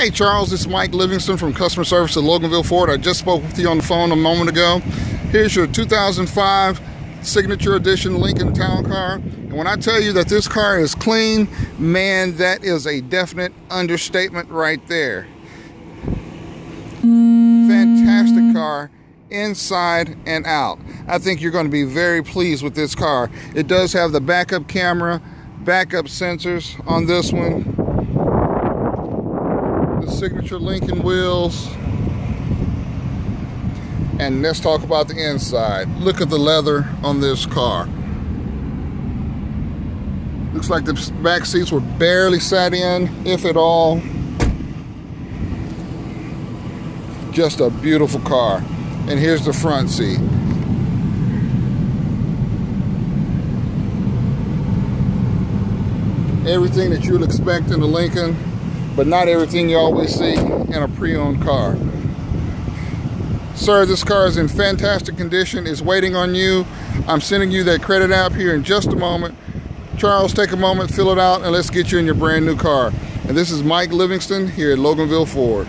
Hey Charles, it's Mike Livingston from customer service at Loganville Ford. I just spoke with you on the phone a moment ago. Here's your 2005 Signature Edition Lincoln Town Car. And when I tell you that this car is clean, man, that is a definite understatement right there. Fantastic mm. car inside and out. I think you're going to be very pleased with this car. It does have the backup camera, backup sensors on this one, the signature Lincoln wheels. And let's talk about the inside. Look at the leather on this car. Looks like the back seats were barely sat in, if at all. Just a beautiful car. And here's the front seat. Everything that you'd expect in a Lincoln, but not everything you always see in a pre-owned car. Sir, this car is in fantastic condition. It's waiting on you. I'm sending you that credit app here in just a moment. Charles, take a moment, fill it out, and let's get you in your brand new car. And this is Mike Livingston here at Loganville Ford.